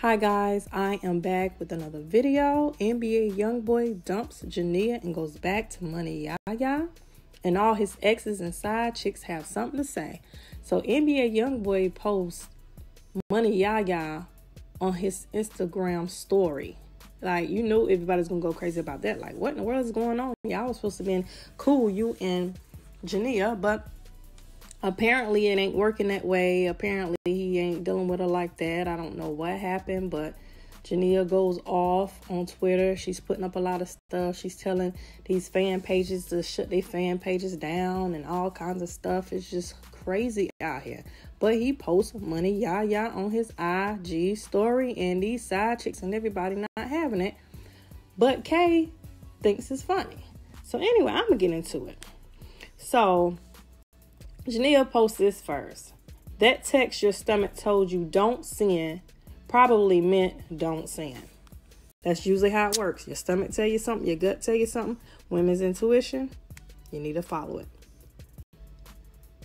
Hi guys, I am back with another video. NBA YoungBoy dumps Jania and goes back to Money Yaya. And all his exes and side chicks have something to say. So NBA YoungBoy posts Money Yaya on his Instagram story. Like you know everybody's gonna go crazy about that. Like what in the world is going on? Y'all was supposed to be cool, you and Jania, but apparently it ain't working that way. Apparently he ain't dealing with her like that. I don't know what happened, but Jania goes off on Twitter. She's putting up a lot of stuff. She's telling these fan pages to shut their fan pages down and all kinds of stuff. It's just crazy out here. But he posts money yaya on his IG story, and these side chicks and everybody not having it. But Kay thinks it's funny. So anyway, I'm gonna get into it. So Jania posts this first. That text your stomach told you don't sin probably meant don't sin. That's usually how it works. Your stomach tell you something, your gut tell you something. Women's intuition, you need to follow it.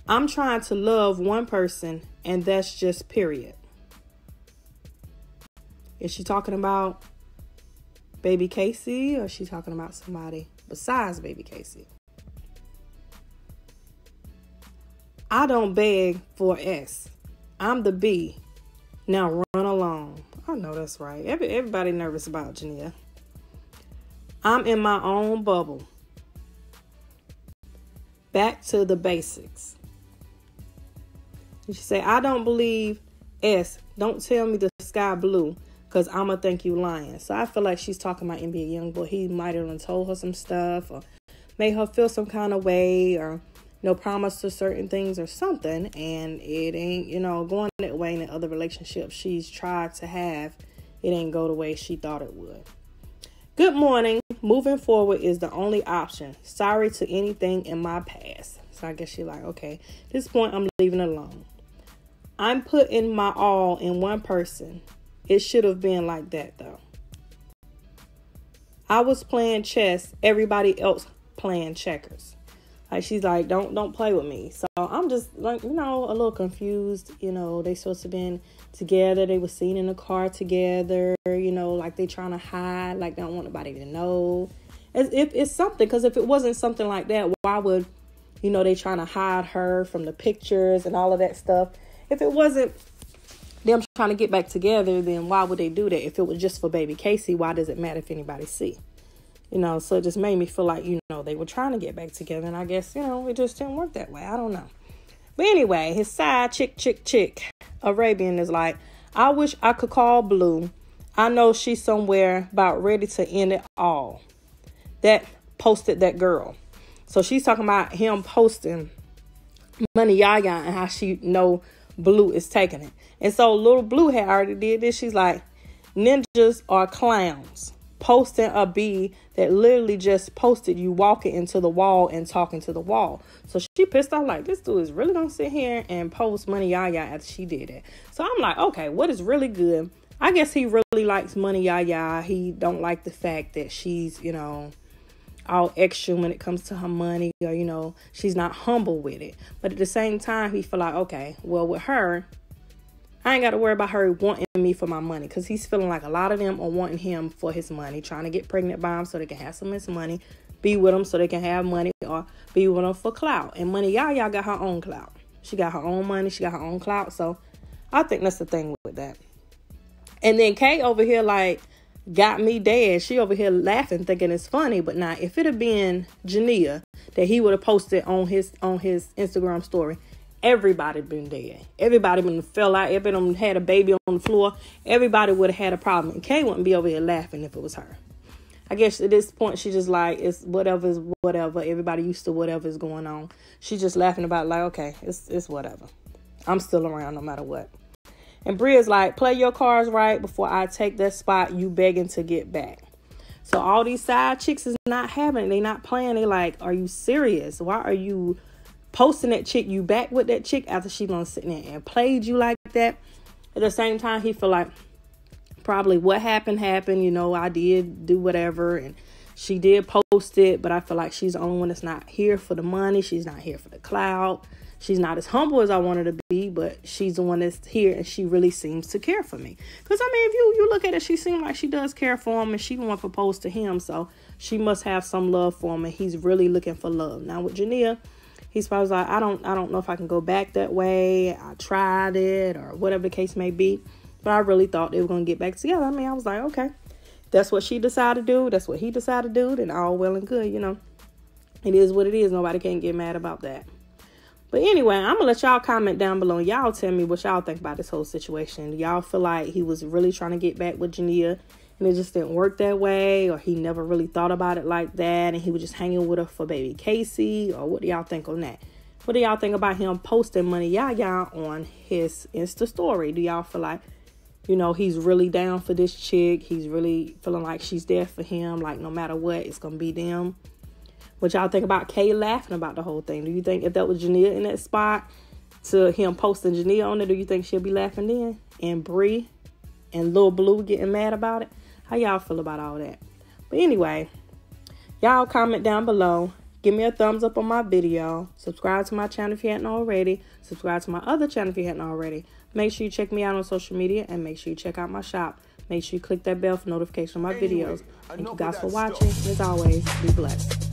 I'm trying to love one person and that's just period. Is she talking about baby Kacey or is she talking about somebody besides baby Kacey? I don't beg for S. I'm the B. Now run along. I know that's right. Every, everybody nervous about Jania. I'm in my own bubble. Back to the basics. She say, I don't believe S. Don't tell me the sky blue because I'm going to think you lying. So I feel like she's talking about NBA Youngboy. He might have told her some stuff or made her feel some kind of way or no promise to certain things or something and it ain't you know going that way in the other relationships she's tried to have it ain't go the way she thought it would. Good morning. Moving forward is the only option. Sorry to anything in my past. So i guess she like okay this point i'm leaving alone. I'm putting my all in one person. It should have been like that though. I was playing chess. Everybody else playing checkers like she's like, don't don't play with me. So I'm just like, you know, a little confused. You know, they supposed to been together. They were seen in the car together. You know, like they trying to hide, like they don't want nobody to know. As if it's something, because if it wasn't something like that, why would you know they trying to hide her from the pictures and all of that stuff? If it wasn't them trying to get back together, then why would they do that? If it was just for baby Kacey, why does it matter if anybody see? You know so it just made me feel like you know they were trying to get back together and i guess you know it just didn't work that way. I don't know. But anyway his side chick chick chick arabian is like i wish i could call blue. I know she's somewhere about ready to end it all. That posted that girl. So she's talking about him posting money yaya and how she know blue is taking it. And so little blue had already did this. She's like ninjas are clowns posting a B that literally just posted you walking into the wall and talking to the wall. So she pissed off like this dude is really gonna sit here and post money yaya after she did it. So I'm like, okay, what is really good? I guess he really likes money yaya. He don't like the fact that she's, you know, all extra when it comes to her money or you know, she's not humble with it. But at the same time, he feel like, okay, well with her, I ain't got to worry about her wanting me for my money because he's feeling like a lot of them are wanting him for his money, trying to get pregnant by him so they can have some of his money, be with him so they can have money, or be with him for clout. And money, y'all, y'all got her own clout. She got her own money, she got her own clout. So I think that's the thing with that. And then Kay over here, like, got me dead. She over here laughing, thinking it's funny. But now, if it had been Jania that he would have posted on his on his Instagram story, everybody been dead. Everybody been fell out. Everybody had a baby on the floor. Everybody would have had a problem. And Kay wouldn't be over here laughing if it was her. I guess at this point she just like it's whatever is whatever. Everybody used to whatever is going on. She's just laughing about like okay, it's it's whatever. I'm still around no matter what. And Bria's like, play your cards right before I take that spot. You begging to get back. So all these side chicks is not having. They not playing. They like, are you serious? Why are you posting that chick, you back with that chick after she gonna sit there and played you like that. At the same time, he feel like probably what happened happened. You know, I did do whatever, and she did post it, but I feel like she's the only one that's not here for the money. She's not here for the clout. she's not as humble as I want her to be, but she's the one that's here and she really seems to care for me. Because, I mean, if you, you look at it, she seems like she does care for him and she the one proposed to him. So she must have some love for him and he's really looking for love. Now, with Jania, he's probably like, I don't, I don't know if I can go back that way. I tried it or whatever the case may be. But I really thought they were going to get back together. I mean, I was like, okay, that's what she decided to do. That's what he decided to do. Then all well and good, you know. It is what it is. Nobody can get mad about that. But anyway, I'm gonna let y'all comment down below. Y'all tell me what y'all think about this whole situation. Y'all feel like he was really trying to get back with Jania and it just didn't work that way, or he never really thought about it like that, and he was just hanging with her for baby Kacey, or what do y'all think on that? What do y'all think about him posting money yaya on his Insta story? Do y'all feel like, you know, he's really down for this chick? He's really feeling like she's there for him, like no matter what, it's gonna be them. What y'all think about Kay laughing about the whole thing? Do you think if that was Jania in that spot to him posting Jania on it, do you think she'll be laughing then? And Brie and Lil Blue getting mad about it? How y'all feel about all that? But anyway, y'all comment down below. Give me a thumbs up on my video. Subscribe to my channel if you hadn't already. Subscribe to my other channel if you hadn't already. Make sure you check me out on social media and make sure you check out my shop. Make sure you click that bell for notification of my videos. Thank you guys for watching. As always, be blessed.